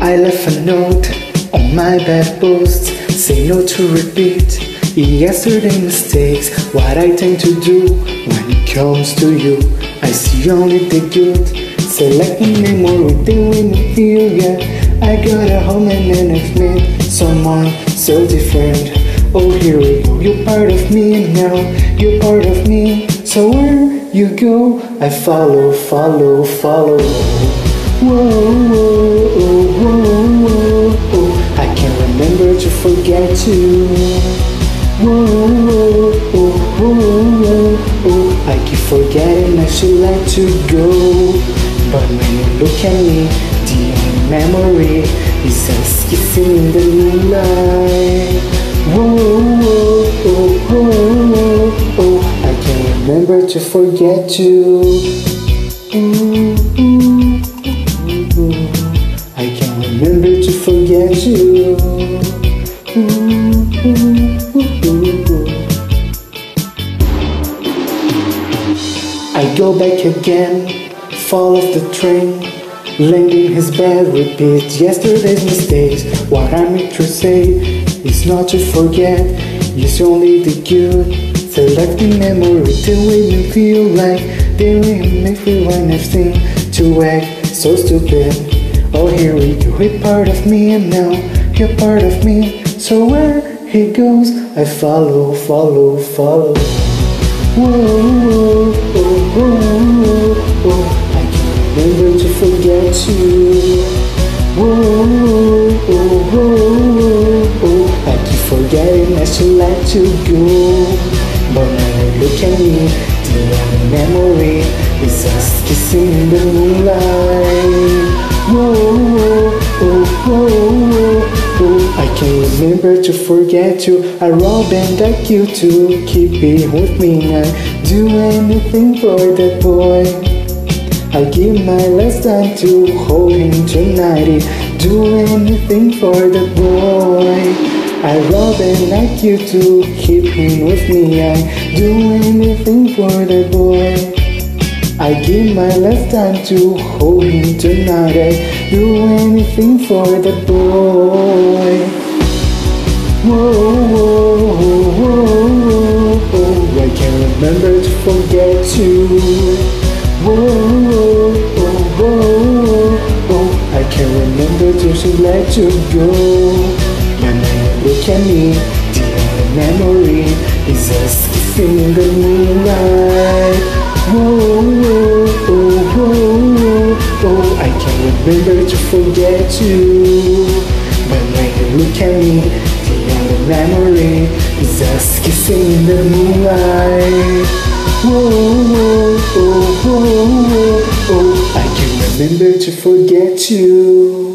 I left a note on my bedpost, say no to repeat yesterday mistakes. What I tend to do when it comes to you, I see only the good. Selecting memory, doing it feel yeah. I got a home and then I've met someone so different. Oh, here we go. You're part of me now you're part of me. So where you go, I follow, follow, follow. Whoa, whoa, whoa, whoa, whoa. I can't remember to forget you. Whoa, whoa, whoa. I keep forgetting I should let you go. But when you look at me, the only memory is us kissing in the moonlight. Whoa, whoa, whoa. I can't remember to forget you. Ooh, I go back again, fall off the train, landing his bed, repeat yesterday's mistakes. What I meant to say is not to forget, use only the good. Selecting memory till we you feel like doing me feel when I've seen to act so stupid. Oh, here we go, you're part of me, and now you're part of me. So where he goes, I follow, follow, follow. Whoa, whoa, whoa, whoa, whoa. I can't remember to forget you. Whoa, whoa, whoa, whoa. I keep forgetting I should let you go. But when you look at me, the only memory is us kissing in the moonlight. Whoa, whoa, whoa, whoa, I can't remember to forget you. I rob and like you to keep it with me. I do anything for that boy. I give my last time to hold him tonight. Do anything for that boy. I rob and like you to keep him with me. I do anything for that boy. I give my last time to hold him tonight. I do anything for that boy. Whoa, whoa, whoa, whoa, whoa. I can't remember to forget you. Whoa, whoa, whoa, whoa, whoa. I can't remember to let you go. When I look at me, only memory is us kissing in the moonlight. Whoa, whoa, whoa, whoa, whoa. I can't remember to forget you. But when you look at me, memory is us kissing in the moonlight. Whoa, whoa, whoa, whoa, whoa. I can't remember to forget you.